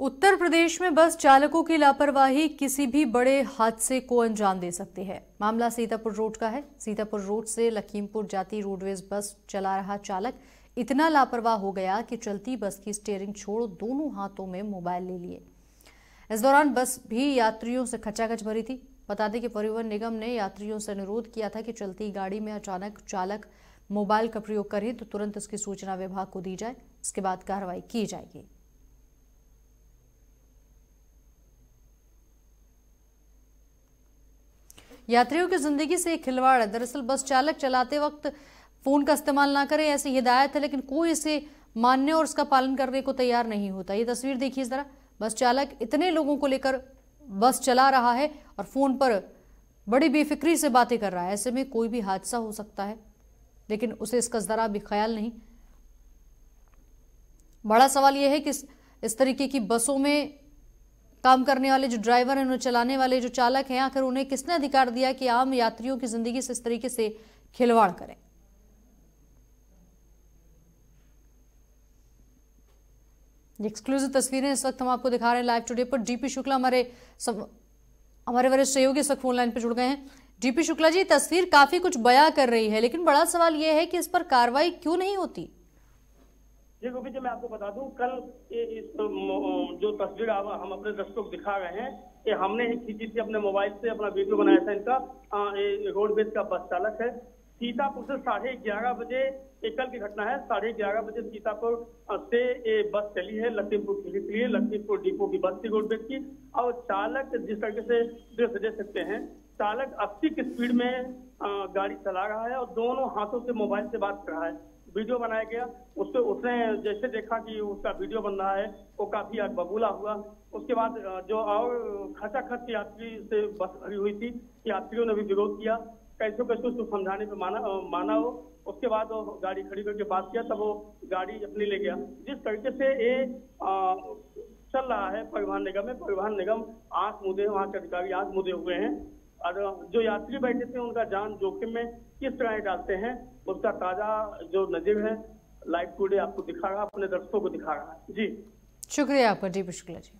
उत्तर प्रदेश में बस चालकों की लापरवाही किसी भी बड़े हादसे को अंजाम दे सकती है। मामला सीतापुर रोड का है। सीतापुर रोड से लखीमपुर जाती रोडवेज़ बस चला रहा चालक। इतना लापरवाह हो गया कि चलती बस की स्टेयरिंग छोड़ दोनों हाथों में मोबाइल ले लिए। इस दौरान बस भी यात्रियों से खचाखच भरी थी। बता दें कि परिवहन निगम ने यात्रियों से अनुरोध किया था कि चलती गाड़ी में अचानक चालक मोबाइल का प्रयोग करे तो तुरंत इसकी सूचना विभाग को दी जाए। इसके बाद कार्रवाई की जाएगी। यात्रियों की ज़िंदगी से एक खिलवाड़ है। दरअसल बस चालक चलाते वक्त फ़ोन का इस्तेमाल ना करें, ऐसी हिदायत है, लेकिन कोई इसे मानने और उसका पालन करने को तैयार नहीं होता। ये तस्वीर देखिए जरा बस चालक इतने लोगों को लेकर बस चला रहा है और फ़ोन पर बड़ी बेफिक्री से बातें कर रहा है। ऐसे में कोई भी हादसा हो सकता है, लेकिन उसे इसका जरा भी ख्याल नहीं। बड़ा सवाल यह है कि इस तरीके की बसों में काम करने वाले जो ड्राइवर हैं, उन्हें चलाने वाले जो चालक हैं, आखिर उन्हें किसने अधिकार दिया कि आम यात्रियों की ज़िंदगी से इस तरीके से खिलवाड़ करें? एक्सक्लूसिव तस्वीरें इस वक्त हम आपको दिखा रहे हैं लाइव टुडे पर। डीपी शुक्ला हमारे हमारे वरिष्ठ सहयोगी इस वक्त फ़ोन लाइन पर जुड़ गए हैं। डीपी शुक्ला जी, तस्वीर काफ़ी कुछ बया कर रही है, लेकिन बड़ा सवाल यह है कि इस पर कार्रवाई क्यों नहीं होती? जी गोपी जी मैं आपको बता दूँ, कल इस जो तस्वीर हम अपने दर्शकों को दिखा रहे हैं, ये हमने ही खींची थी अपने मोबाइल से, अपना वीडियो बनाया था इनका। रोडवेज़ का बस चालक है। सीतापुर से साढ़े ग्यारह बजे कल की घटना है, साढ़े ग्यारह बजे सीतापुर से ये बस चली है, लखीमपुर के लिए, लखीमपुर डिपो की बस थी रोडवेज़ की। और चालक जिस तरीके से दृश्य देख सकते हैं, चालक अस्सी की स्पीड में गाड़ी चला रहा है और दोनों हाथों से मोबाइल से बात कर रहा है। वीडियो बनाया गया। उससे उसने जैसे देखा कि उसका वीडियो बन रहा है, वो काफ़ी बबूला हुआ। उसके बाद जो और खचाखच यात्री से बस भरी हुई थी, यात्रियों ने भी विरोध किया। कैसे कैसे उसको समझाने पे माना माना हो। उसके बाद वो गाड़ी खड़ी करके बात किया, तब वो गाड़ी अपनी ले गया। जिस तरीके से ये चल रहा है परिवहन निगम में, परिवहन निगम आँख मुदे वहाँ के अधिकारी आँख मुदे हुए हैं। और जो यात्री बैठे थे, उनका जान जोखिम में किस तरह डालते हैं, उसका ताज़ा जो नजीर है लाइव टूडे आपको दिखा रहा अपने दर्शकों को दिखा रहा है। जी। शुक्रिया आपका, जी, शुक्ला जी।